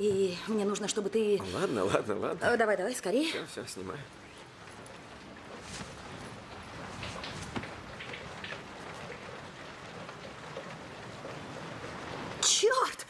И мне нужно, чтобы ты... Ладно, ладно, ладно. Э, Давай, давай, скорее. Все, все, снимаю. Черт!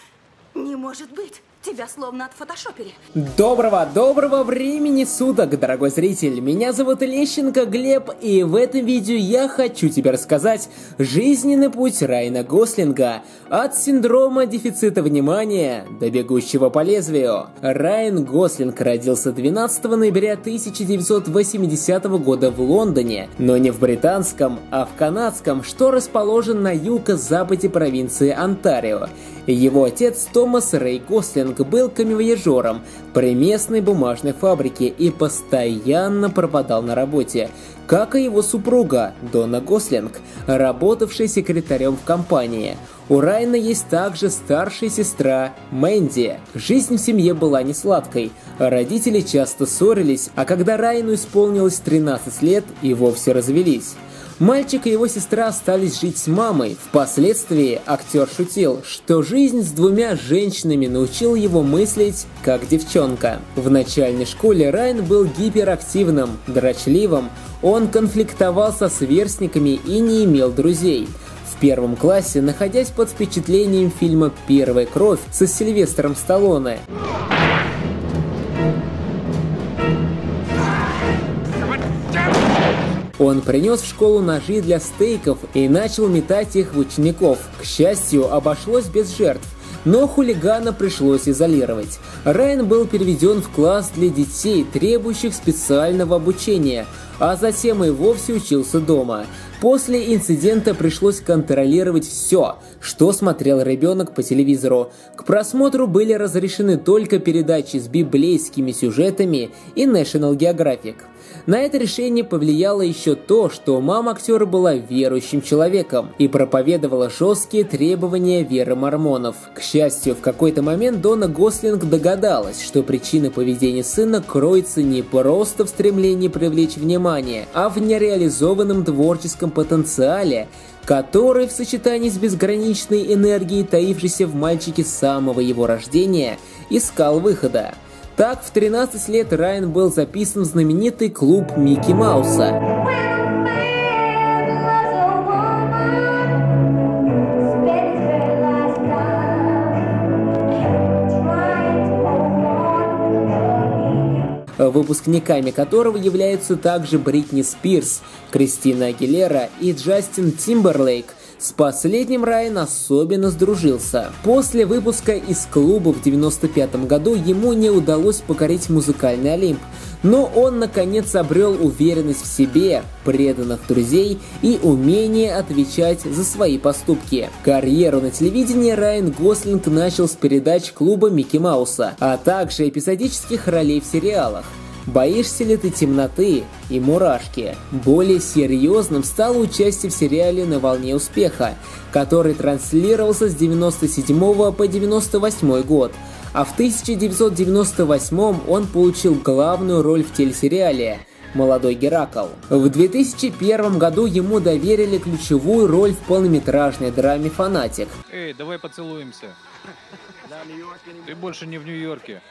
Не может быть! Тебя словно отфотошопили. Доброго, доброго времени суток, дорогой зритель. Меня зовут Лещенко Глеб, и в этом видео я хочу тебе рассказать жизненный путь Райана Гослинга от синдрома дефицита внимания до бегущего по лезвию. Райан Гослинг родился 12 ноября 1980 года в Лондоне, но не в британском, а в канадском, что расположен на юго-западе провинции Онтарио. Его отец Томас Рэй Гослинг был камевояжером при местной бумажной фабрике и постоянно пропадал на работе, как и его супруга Дона Гослинг, работавшая секретарем в компании. У Райана есть также старшая сестра Мэнди. Жизнь в семье была не сладкой. Родители часто ссорились, а когда Райану исполнилось 13 лет, и вовсе развелись. Мальчик и его сестра остались жить с мамой. Впоследствии актер шутил, что жизнь с двумя женщинами научил его мыслить как девчонка. В начальной школе Райан был гиперактивным, дрочливым, он конфликтовал со сверстниками и не имел друзей. В первом классе, находясь под впечатлением фильма «Первая кровь» со Сильвестром Сталлоне, Он принес в школу ножи для стейков и начал метать их в учеников. К счастью, обошлось без жертв. Но хулигана пришлось изолировать. Райан был переведен в класс для детей, требующих специального обучения, а затем и вовсе учился дома. После инцидента пришлось контролировать все, что смотрел ребенок по телевизору. К просмотру были разрешены только передачи с библейскими сюжетами и National Geographic. На это решение повлияло еще то, что мама актера была верующим человеком и проповедовала жесткие требования веры мормонов. К счастью, в какой-то момент Дона Гослинг догадалась, что причина поведения сына кроется не просто в стремлении привлечь внимание, а в нереализованном творческом потенциале, который в сочетании с безграничной энергией, таившейся в мальчике с самого его рождения, искал выхода. Так, в 13 лет Райан был записан в знаменитый клуб Микки Мауса. Выпускниками которого являются также Бритни Спирс, Кристина Агилера и Джастин Тимберлейк, с последним Райан особенно сдружился. После выпуска из клуба в 95 году ему не удалось покорить музыкальный Олимп, но он наконец обрел уверенность в себе, преданных друзей и умение отвечать за свои поступки. Карьеру на телевидении Райан Гослинг начал с передач клуба Микки Мауса, а также эпизодических ролей в сериалах. Боишься ли ты темноты и мурашки? Более серьезным стало участие в сериале «На волне успеха», который транслировался с 97 по 98 год, а в 1998 он получил главную роль в телесериале «Молодой Геракл». В 2001 году ему доверили ключевую роль в полнометражной драме «Фанатик». Эй, давай поцелуемся. Ты больше не в Нью-Йорке.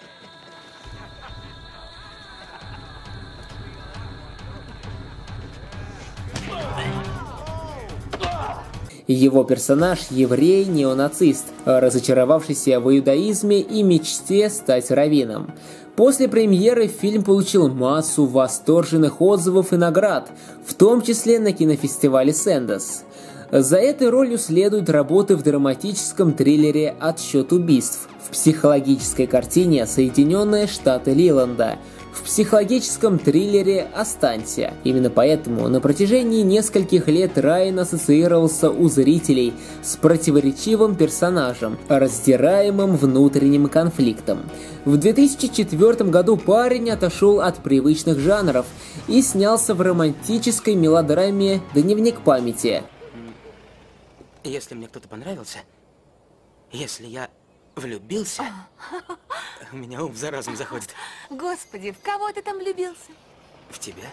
Его персонаж – еврей-неонацист, разочаровавшийся в иудаизме и мечте стать раввином. После премьеры фильм получил массу восторженных отзывов и наград, в том числе на кинофестивале Сендес. За этой ролью следуют работы в драматическом триллере «Отсчет убийств», в психологической картине «Соединенные Штаты Лиланда», в психологическом триллере «Останься». Именно поэтому на протяжении нескольких лет Райан ассоциировался у зрителей с противоречивым персонажем, раздираемым внутренним конфликтом. В 2004 году парень отошел от привычных жанров и снялся в романтической мелодраме «Дневник памяти». Если мне кто-то понравился, если я влюбился, у меня ум за разум заходит. Господи, в кого ты там влюбился? В тебя?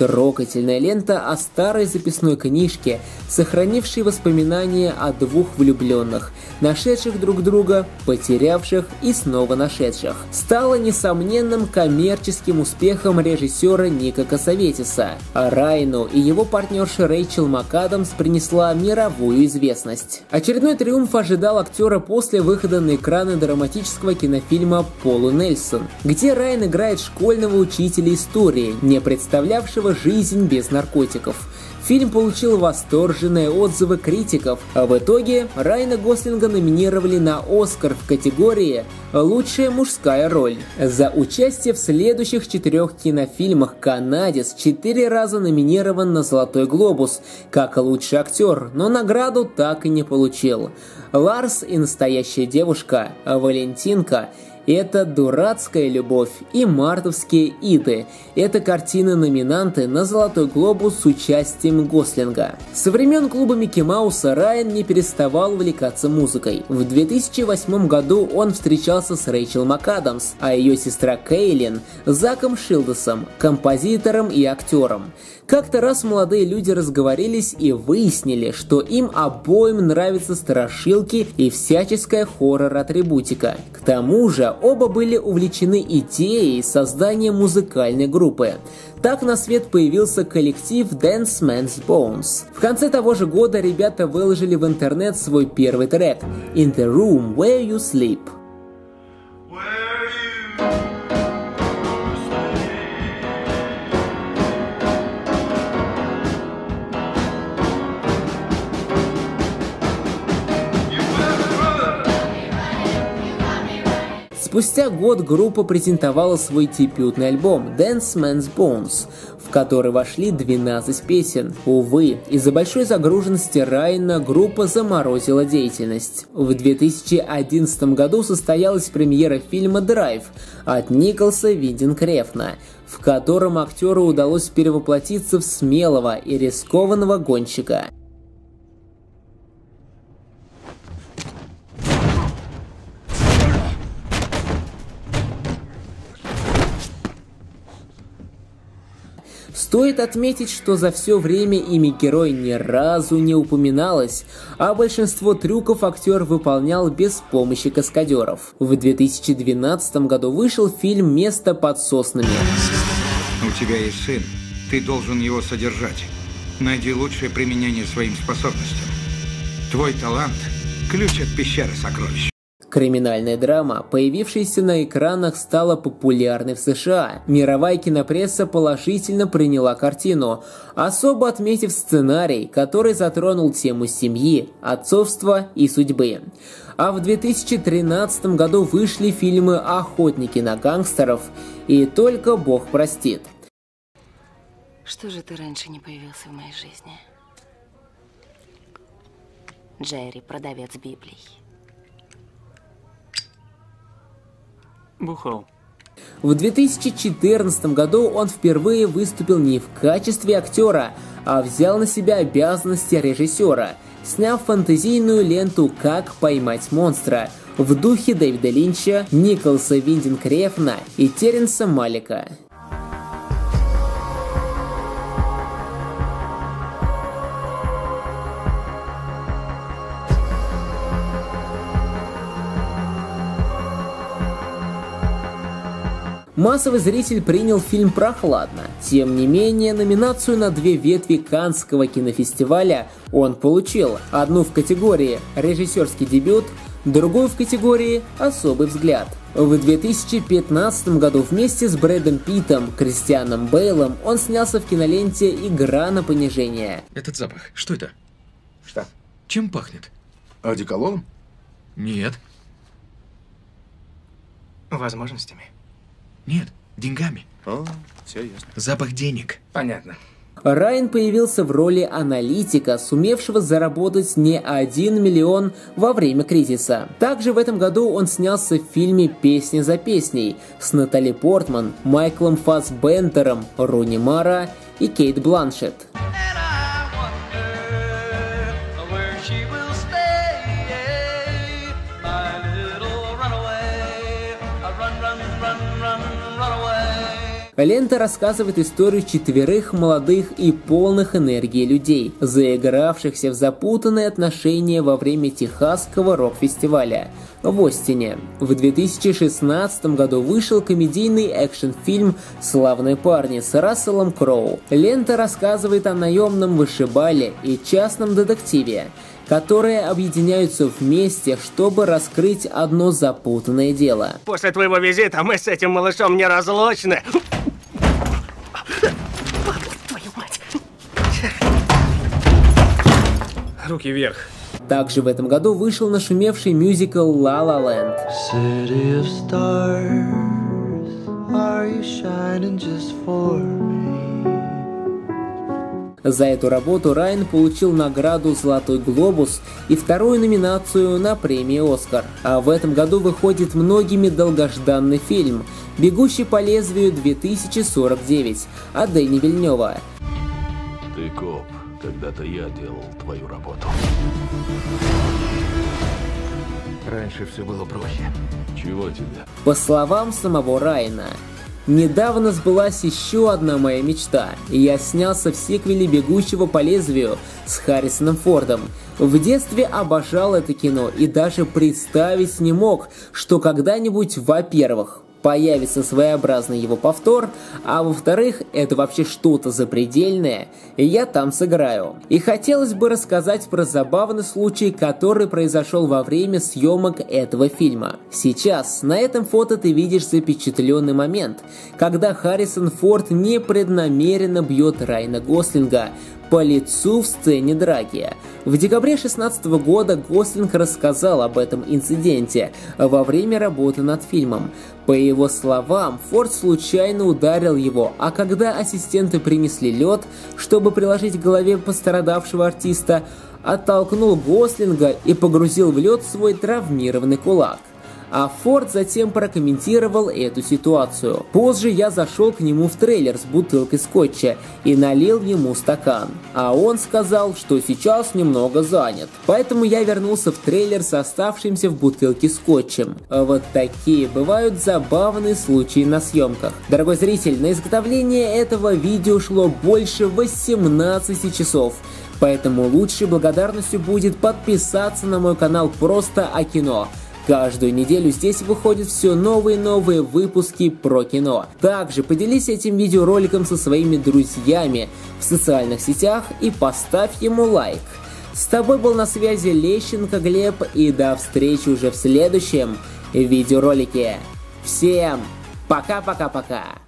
Трогательная лента о старой записной книжке, сохранившей воспоминания о двух влюбленных, нашедших друг друга, потерявших и снова нашедших, стала несомненным коммерческим успехом режиссера Ника Косоветиса. А Райну и его партнерша Рэйчел МакАдамс принесла мировую известность. Очередной триумф ожидал актера после выхода на экраны драматического кинофильма «Полу Нельсон», где Райан играет школьного учителя истории, не представлявшего «Жизнь без наркотиков». Фильм получил восторженные отзывы критиков, а в итоге Райна Гослинга номинировали на Оскар в категории «Лучшая мужская роль». За участие в следующих четырех кинофильмах канадец четыре раза номинирован на «Золотой глобус» как лучший актер, но награду так и не получил. Ларс и настоящая девушка, Валентинка – это «Дурацкая любовь» и «Мартовские иды». Это картины-номинанты на «Золотой глобус» с участием Гослинга. Со времен клуба Микки Мауса Райан не переставал увлекаться музыкой. В 2008 году он встречался с Рэйчел МакАдамс, а ее сестра Кейлин – Заком Шилдосом, композитором и актером. Как-то раз молодые люди разговорились и выяснили, что им обоим нравятся страшилки и всяческая хоррор-атрибутика. К тому же оба были увлечены идеей создания музыкальной группы. Так на свет появился коллектив Dance Man's Bones. В конце того же года ребята выложили в интернет свой первый трек «In the Room Where You Sleep». Спустя год группа презентовала свой дебютный альбом Dance Man's Bones, в который вошли 12 песен. Увы, из-за большой загруженности Райана группа заморозила деятельность. В 2011 году состоялась премьера фильма «Драйв» от Николса Виндинкрефна, в котором актеру удалось перевоплотиться в смелого и рискованного гонщика. Стоит отметить, что за все время имя героя ни разу не упоминалось, а большинство трюков актер выполнял без помощи каскадеров. В 2012 году вышел фильм «Место под соснами». У тебя есть сын. Ты должен его содержать. Найди лучшее применение своим способностям. Твой талант – ключ от пещеры сокровищ. Криминальная драма, появившаяся на экранах, стала популярной в США. Мировая кинопресса положительно приняла картину, особо отметив сценарий, который затронул тему семьи, отцовства и судьбы. А в 2013 году вышли фильмы «Охотники на гангстеров» и «Только Бог простит». Что же ты раньше не появился в моей жизни? Джерри, продавец Библий. Бухал. В 2014 году он впервые выступил не в качестве актера, а взял на себя обязанности режиссера, сняв фантазийную ленту «Как поймать монстра» в духе Дэвида Линча, Николса Виндинкрефна и Теренса Малика. Массовый зритель принял фильм прохладно. Тем не менее, номинацию на две ветви Канского кинофестиваля он получил. Одну в категории «Режиссерский дебют», другую в категории «Особый взгляд». В 2015 году вместе с Брэдом Питом, Кристианом Бейлом он снялся в киноленте «Игра на понижение». Этот запах, что это? Что? Чем пахнет? Одеколоном? Нет. Возможностями. Нет, деньгами. О, все ясно. Запах денег. Понятно. Райан появился в роли аналитика, сумевшего заработать не один миллион во время кризиса. Также в этом году он снялся в фильме «Песня за песней» с Натали Портман, Майклом Фассбендером, Руни Мара и Кейт Бланшетт. Лента рассказывает историю четверых молодых и полных энергии людей, заигравшихся в запутанные отношения во время Техасского рок-фестиваля в Остине. В 2016 году вышел комедийный экшн-фильм «Славные парни» с Расселом Кроу. Лента рассказывает о наемном вышибале и частном детективе, которые объединяются вместе, чтобы раскрыть одно запутанное дело. После твоего визита мы с этим малышом неразлучны. Твою мать. Руки вверх. Также в этом году вышел нашумевший мюзикл «La La Land». City of stars, are you shining just for me? За эту работу Райан получил награду «Золотой глобус» и вторую номинацию на премию «Оскар». А в этом году выходит многими долгожданный фильм «Бегущий по лезвию 2049» от Дэни Вильнева. Ты коп. Когда-то я делал твою работу. Раньше все было проще. Чего тебе? По словам самого Райана, Недавно сбылась еще одна моя мечта, и я снялся в сиквеле «Бегущего по лезвию» с Харрисоном Фордом. В детстве обожал это кино и даже представить не мог, что когда-нибудь, во-первых, появится своеобразный его повтор, а во-вторых, это вообще что-то запредельное, и я там сыграю. И хотелось бы рассказать про забавный случай, который произошел во время съемок этого фильма. Сейчас на этом фото ты видишь запечатленный момент, когда Харрисон Форд непреднамеренно бьет Райна Гослинга, по лицу в сцене драки. В декабре 2016 года Гослинг рассказал об этом инциденте во время работы над фильмом. По его словам, Форд случайно ударил его, а когда ассистенты принесли лед, чтобы приложить к голове пострадавшего артиста, оттолкнул Гослинга и погрузил в лед свой травмированный кулак а Форд затем прокомментировал эту ситуацию. Позже я зашел к нему в трейлер с бутылкой скотча и налил ему стакан, а он сказал, что сейчас немного занят. Поэтому я вернулся в трейлер с оставшимся в бутылке скотчем. Вот такие бывают забавные случаи на съемках. Дорогой зритель, на изготовление этого видео шло больше 18 часов. Поэтому лучшей благодарностью будет подписаться на мой канал просто о кино. Каждую неделю здесь выходят все новые и новые выпуски про кино. Также поделись этим видеороликом со своими друзьями в социальных сетях и поставь ему лайк. С тобой был на связи Лещенко Глеб и до встречи уже в следующем видеоролике. Всем пока-пока-пока!